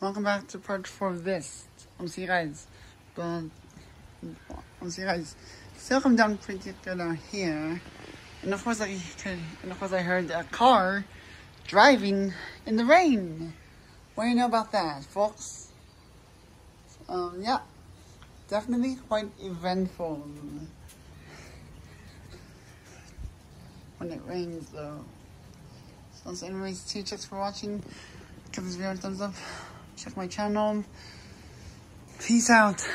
welcome back to part four of this. I'll see you guys. But I'll see you guys. Still come down pretty good out here. And of course I could, and of course I heard a car driving in the rain. What do you know about that, folks? Um, yeah. Definitely quite eventful. When it rains though. So anyways, two checks for watching. Give this video a thumbs up. Check my channel. Peace out.